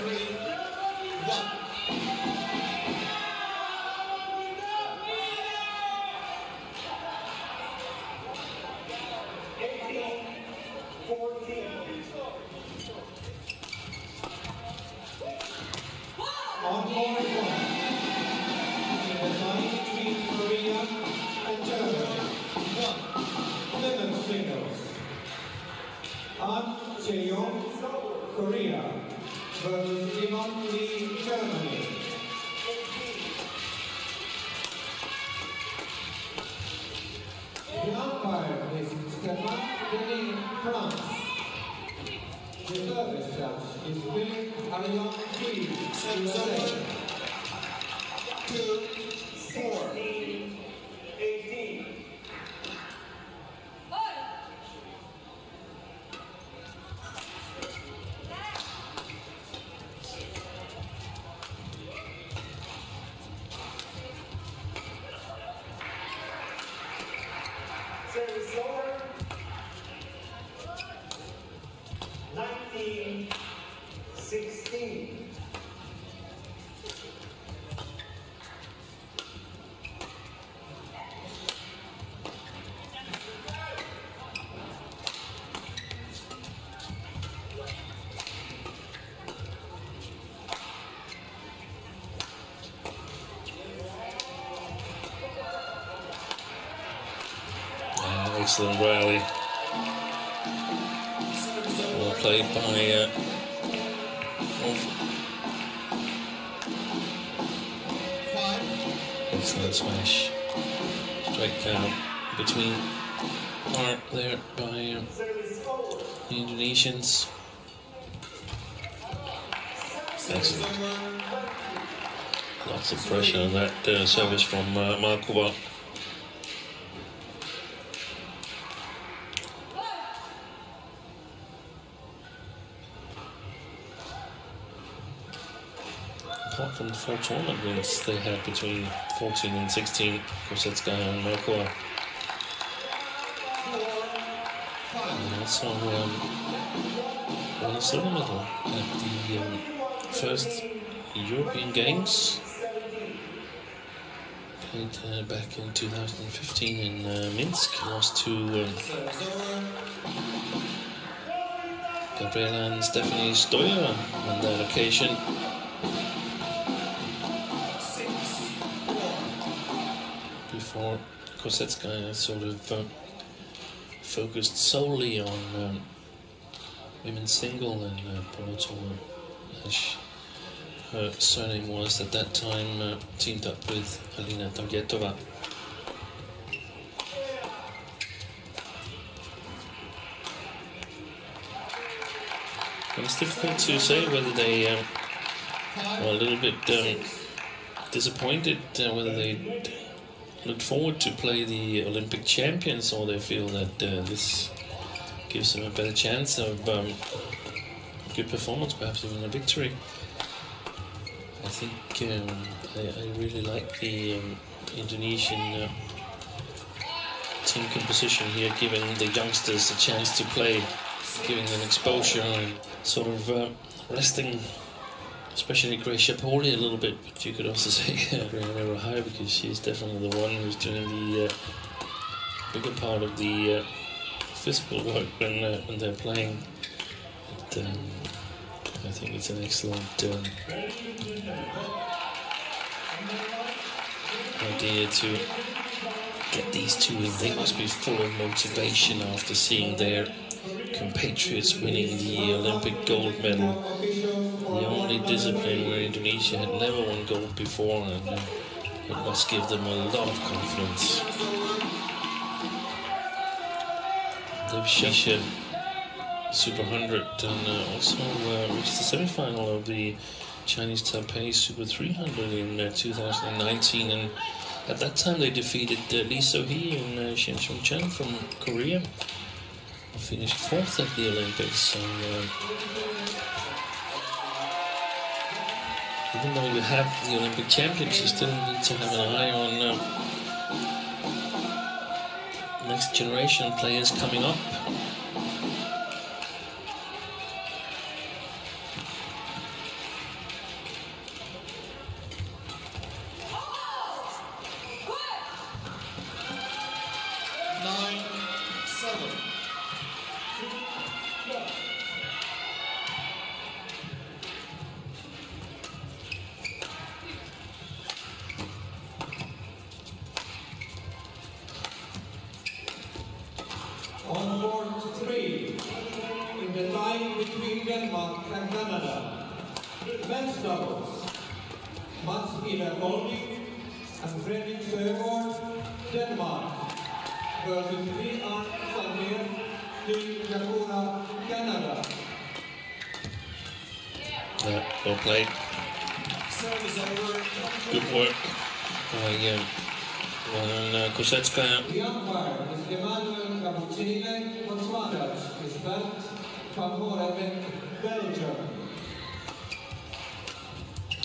Three. Uh, rally. Well played by uh. Excellent smash. Straight down between Art there by uh, the Indonesians. Excellent. Lots of pressure on that uh, service from uh, Malkova. From the four tournament wins they had between 14 and 16, Kosetskaya and Malkova. And also um, won a silver medal at the um, first European Games played uh, back in 2015 in uh, Minsk. Lost to um, Gabriela and Stefani Stoeva on that occasion. Kosetskaya sort of um, focused solely on um, women's single and uh, Bolotova, as her surname was at that time, uh, teamed up with Alina Davletova. And it's difficult to say whether they um, were a little bit um, disappointed uh, whether they look forward to play the Olympic champions or they feel that uh, this gives them a better chance of um, good performance, perhaps even a victory. I think um, I, I really like the um, Indonesian uh, team composition here, giving the youngsters a chance to play, giving them exposure and sort of uh, resting especially Greysia Polii a little bit, but you could also say Apriyani Rahayu because she's definitely the one who's doing the uh, bigger part of the uh, physical work when uh, when they're playing. But, um, I think it's an excellent um, idea to get these two in. They must be full of motivation after seeing their compatriots winning the Olympic gold medal. Discipline where Indonesia had never won gold before, and uh, it must give them a lot of confidence. They've Super 100 and uh, also uh, reached the semi-final of the Chinese Taipei Super 300 in uh, 2019 and at that time they defeated uh, Lee So-hee and uh, Shin Seung-chan from Korea finished fourth at the Olympics so even though you have the Olympic champions you still need to have an eye on uh, next generation players coming up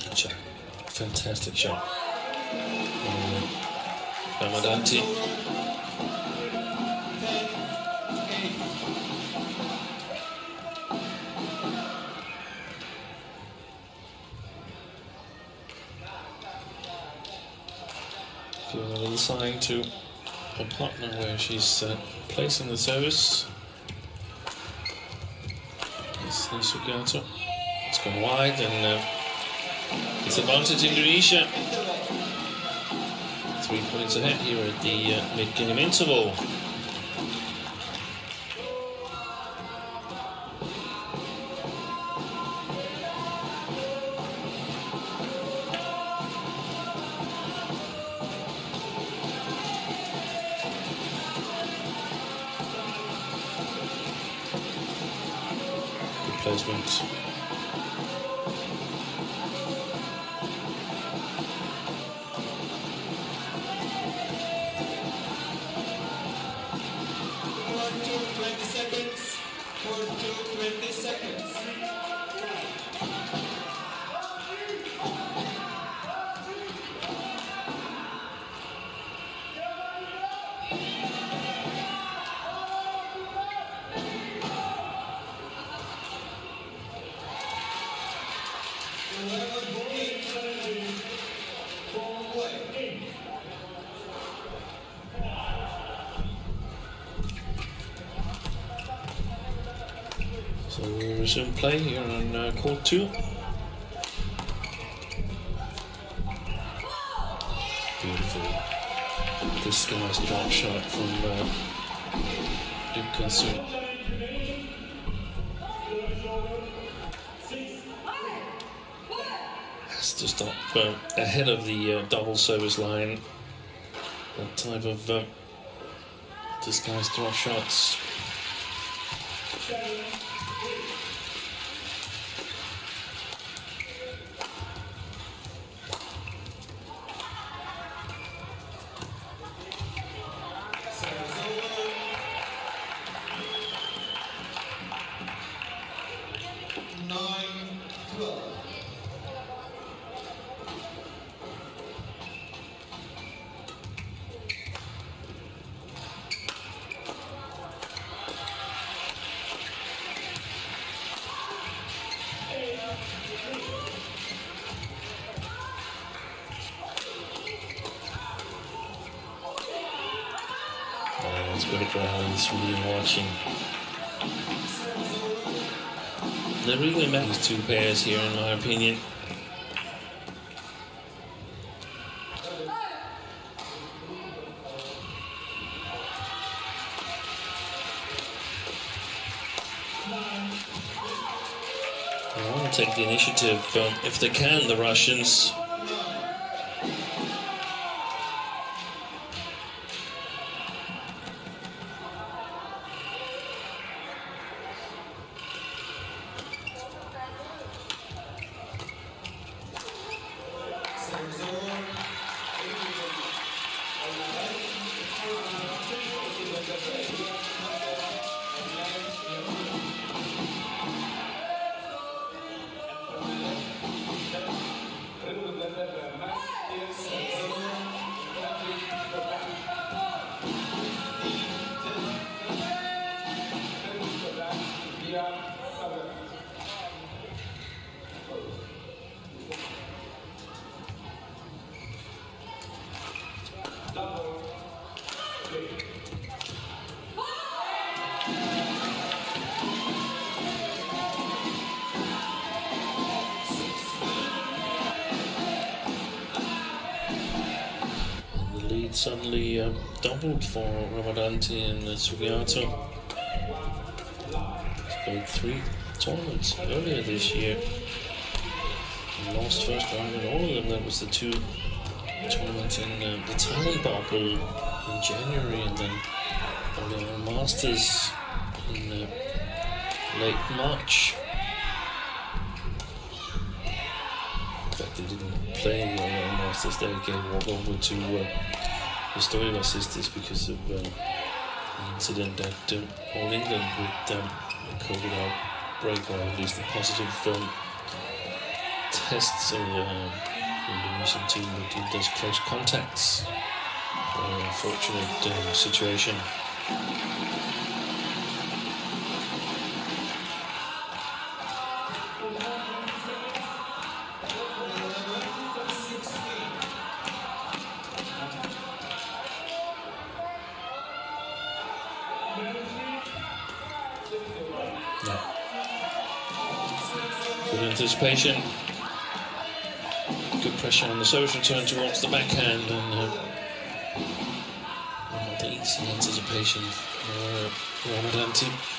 Good shot. Fantastic shot. Ramadhanti. Giving a little sign to her partner where she's uh, placing the service. It's Nisugato. It's gone wide and uh, it's advantage Indonesia. Three points ahead here at the uh, mid-game interval. Play here on uh, court two. Beautiful. This guy's drop shot from uh, Lucas. Has to stop uh, ahead of the uh, double service line. That type of uh, disguised drop shots. Pairs here, in my opinion. I want to take the initiative um, if they can, the Russians. Suddenly um, doubled for Ramadhanti and uh, Sugiarto. He's played three tournaments earlier this year. He lost first round in all of them. That was the two tournaments in uh, the Thailand bubble in January and then Orleans Masters in uh, late March. In fact, they didn't play the Masters. They gave over to uh, the Stoeva sisters because of um, the incident that um, All England with um, a COVID outbreak, or at least a positive um, tests of uh, the Indonesian team that did those close contacts. Very unfortunate um, situation. Good pressure on the service return towards the backhand and uh, the easy anticipation for uh. Service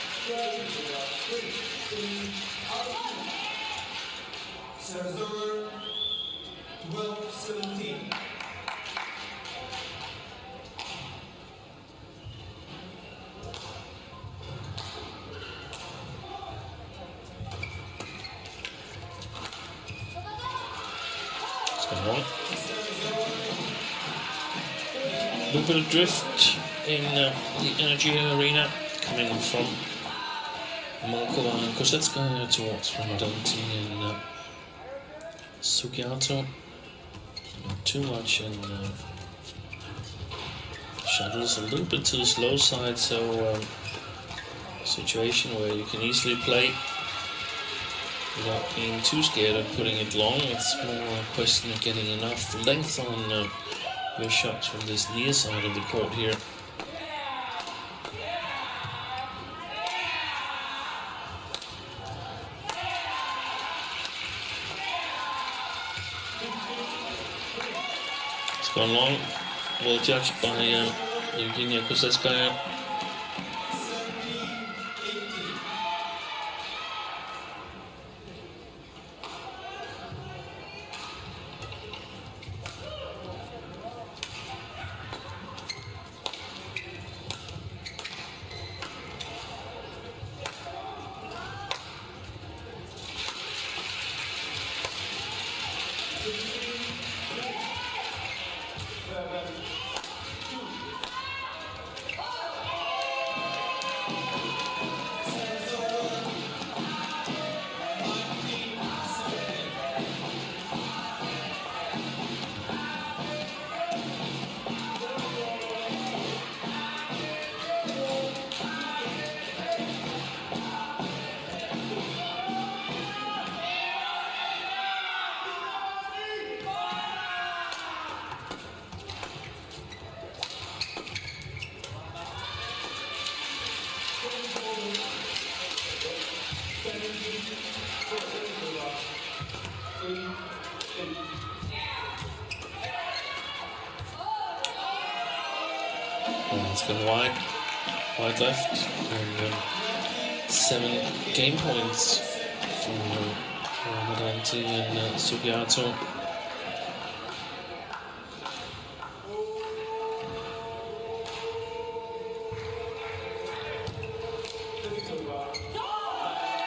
drift in uh, the Energia Areena coming from Malkova and Kosetskaya towards Ramadhanti and uh, Sugiarto. Not too much and uh, shuttles a little bit to the slow side, so um, situation where you can easily play without being too scared of putting it long. It's more a question of getting enough length on uh, your shots from this near side of the court here. It's gone long. Well judged by uh, Evgenia Kosetskaya. Wide left, and um, seven game points from uh, and uh, Sugiarto.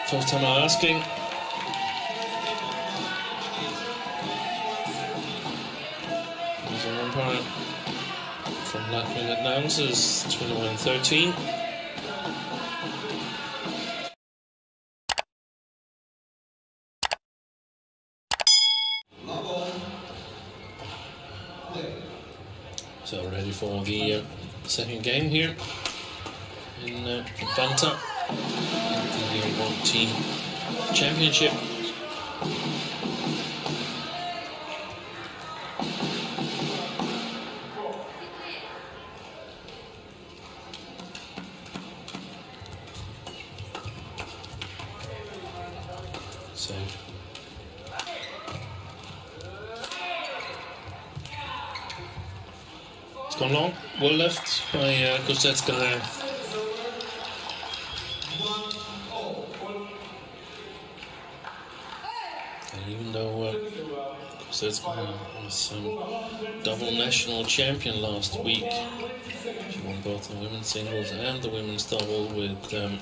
First time I'm asking. Latvian announcers, 21-13. So ready for the uh, second game here in uh, Vantaa the World Team Championship. Gone long, well left by uh, Kosetskaya there. Even though uh, Kosetskaya was um, double national champion last week, she won both the women's singles and the women's double with um,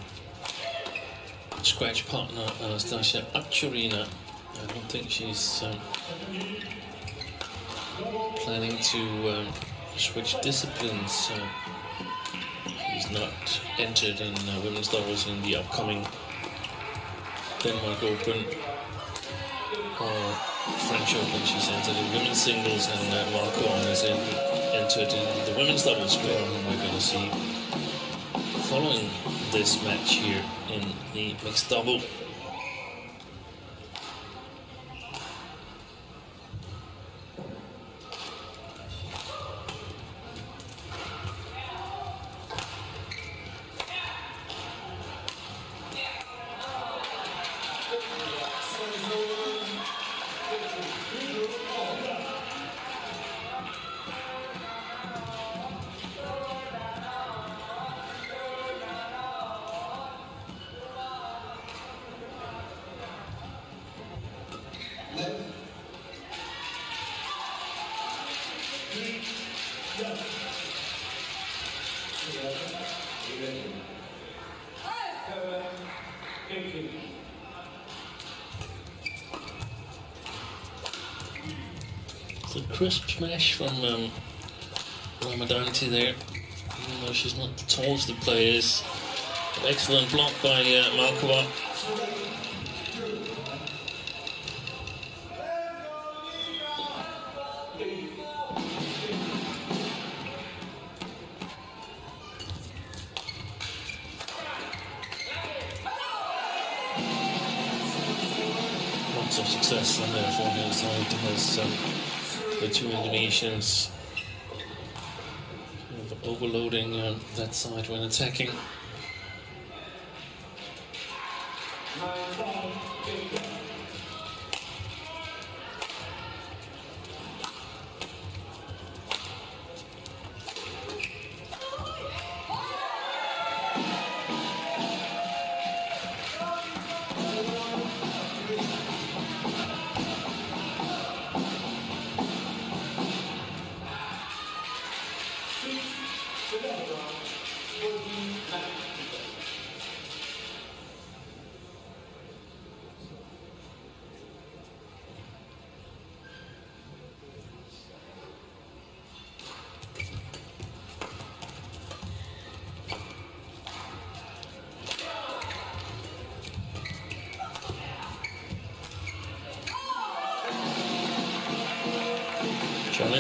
scratch partner Anastasia Akchurina. I don't think she's um, planning to um, switch disciplines. Uh, she's not entered in uh, women's doubles in the upcoming Denmark Open or French Open. She's entered in women's singles, and uh, Marco has en- entered in the women's doubles whom we're going to see following this match here in the mixed double. Crisp smash from um, Ramadhanti there. Even though she's not the tallest of players. Excellent block by uh, Malkova. Lots of success on their forehand side as um, the two Indonesians overloading um, that side when attacking.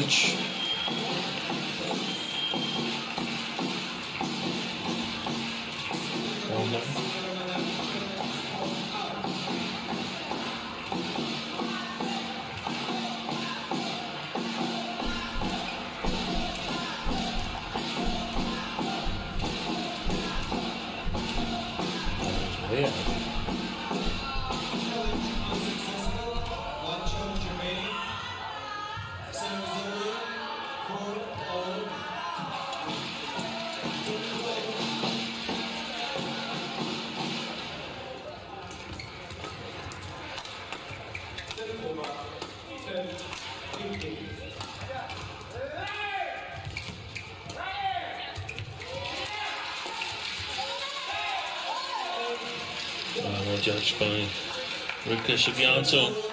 Challenge. Judged by Ribka Sugiarto.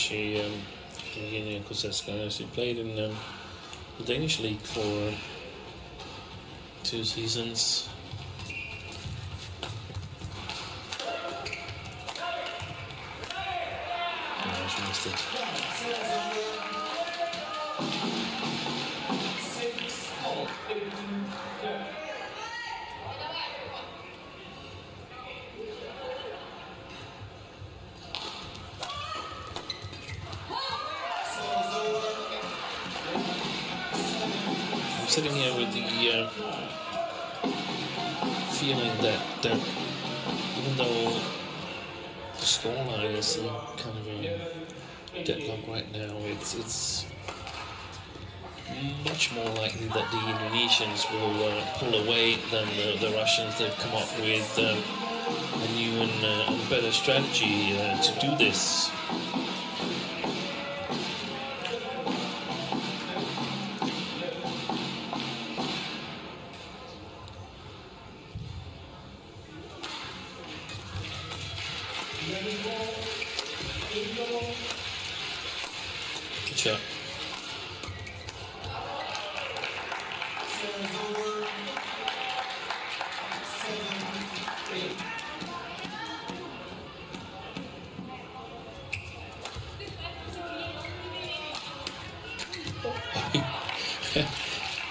She, um, Evgenia Kosetskaya. She played in um, the Danish league for two seasons. She missed it. Sitting here with the uh, feeling that uh, even though the scoreline is in kind of a deadlock right now, it's it's much more likely that the Indonesians will uh, pull away than the, the Russians. They've come up with um, a new and, uh, better strategy uh, to do this.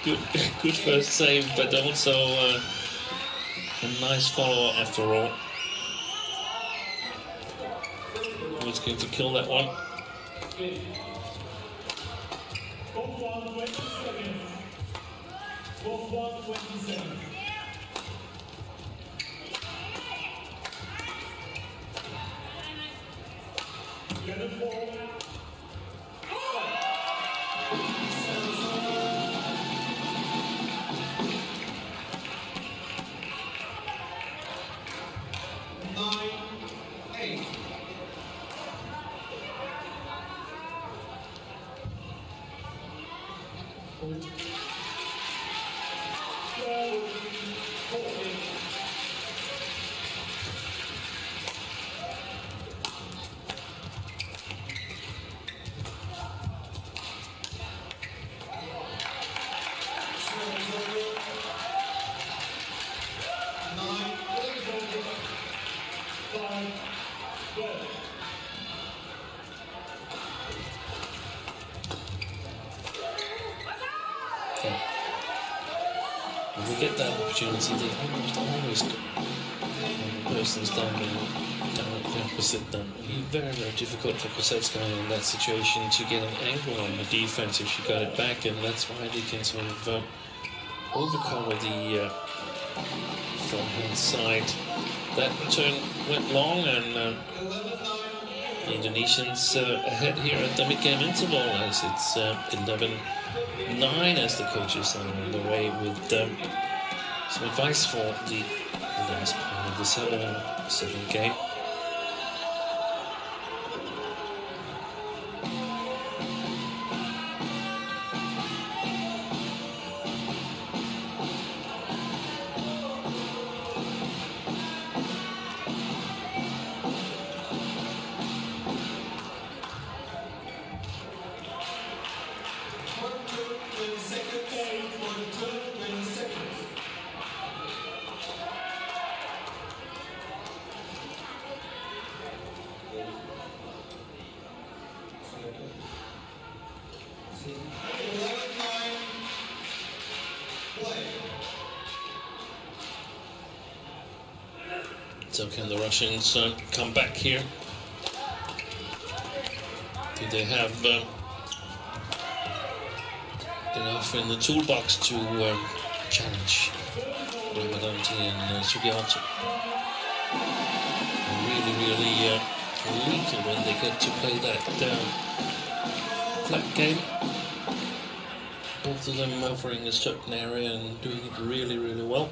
good, good first save, but also uh, a nice follow after all. Who's going to kill that one? Nine, eight. Service opportunity, they almost always go. When the person's down there, the opposite them. Very, very difficult for Kosetskaya in that situation to get an angle on the defense if she got it back, and that's why they can sort of uh, overcover the uh, forehand side. That turn went long, and uh, the Indonesians uh, ahead here at the mid-game interval as it's uh, 11-9 as the coaches are on the way with um, some advice for the, last part of the seven, seven game. Uh, come back here? Do they have uh, enough in the toolbox to um, challenge Ramadhanti and uh? Really, really uh, lethal when they get to play that uh, flat game. Both of them offering a certain area and doing it really, really well.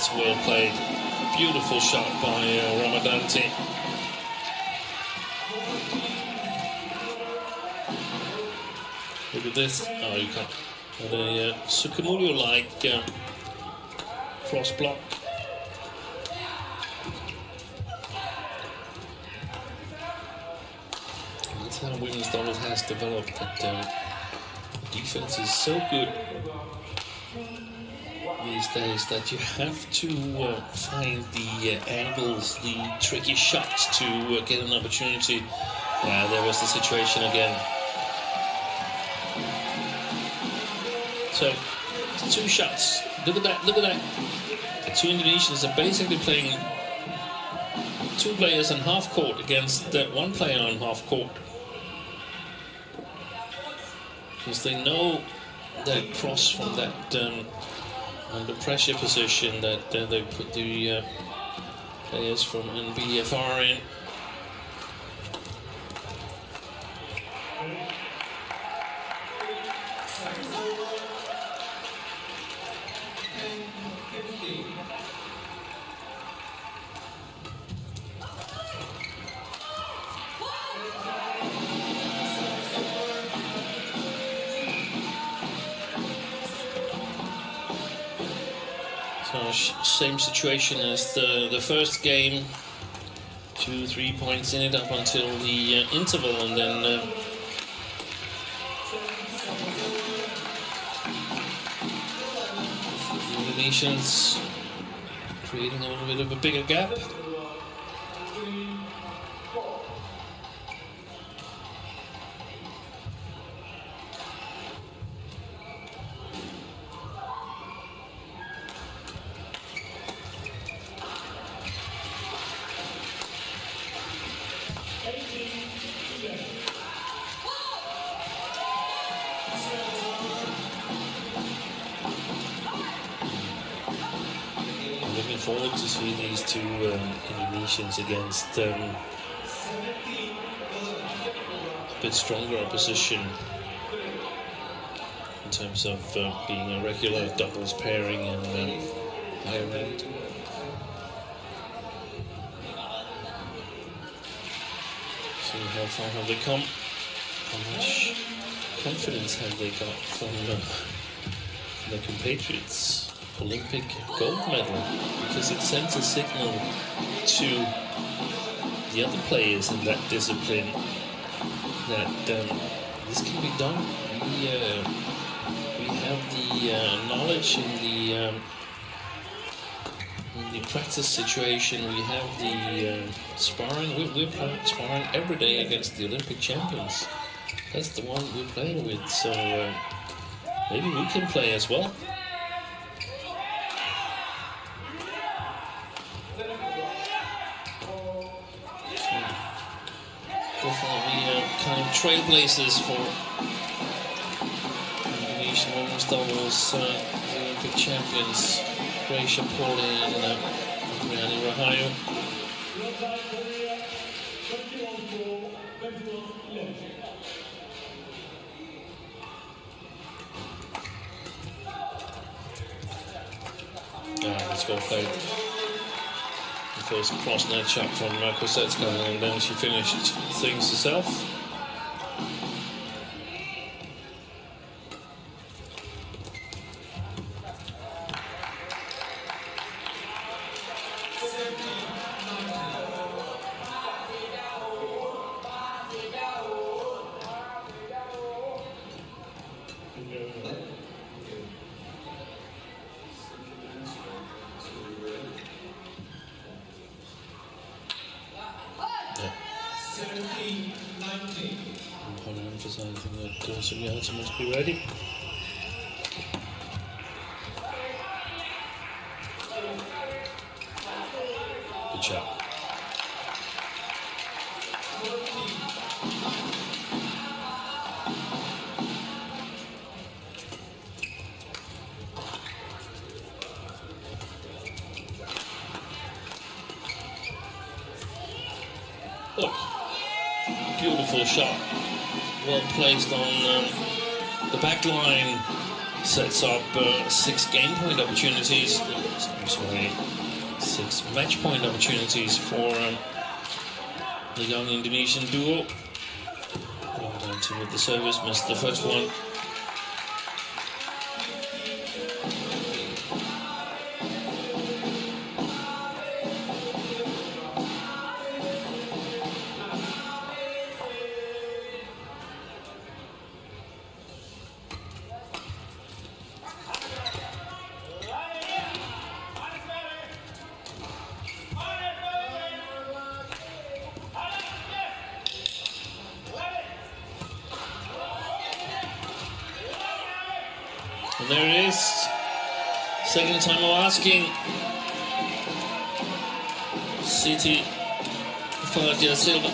That's well played. Beautiful shot by uh, Ramadhanti. Look at this. Oh, you can't. But a uh, Sukamuljo like uh, cross block. That's how women's doubles has developed. That uh, defense is so good these days that you have to uh, find the uh, angles, the tricky shots to uh, get an opportunity. Yeah, there was the situation again. So, two shots. Look at that, look at that. The two Indonesians are basically playing two players on half court against uh, one player on half court. Because they know that cross from that um, under pressure position that uh, they put the uh, players from NBFR in. Sh- same situation as the the first game. Two, three points in it up until the uh, interval, and then uh, the Indonesians creating a little bit of a bigger gap. Forward to see these two um, Indonesians against um, a bit stronger opposition in terms of uh, being a regular doubles pairing and um, higher end. See how far have they come? How much confidence have they got from uh, their compatriots? Olympic gold medal because it sends a signal to the other players in that discipline that um, this can be done. We, uh, we have the uh, knowledge in the um, in the practice situation. We have the uh, sparring. We, we're sparring every day against the Olympic champions. That's the one we're playing with. So uh, maybe we can play as well. Definitely uh, kind of trailblazers for Indonesian women's doubles, uh, Olympic champions, Greysia Polii and uh, Apriyani Rahayu. Ah, let's go play. First cross net shot from uh, Kosetska, and then she finished things herself. 17 19. Upon emphasizing that uh, Sugiarto must be ready. Game point opportunities. I'm sorry, six match point opportunities for um, the young Indonesian duo. Well done to with the service, missed the first one. There it is. Second time I'm asking. Siti Fadia Silva.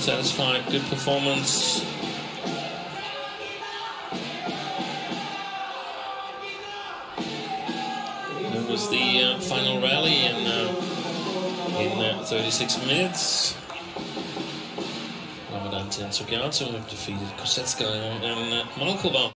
Satisfied, good performance. 36 minutes. Ramadan Sugiarto have defeated Kosetska and uh, Malkova.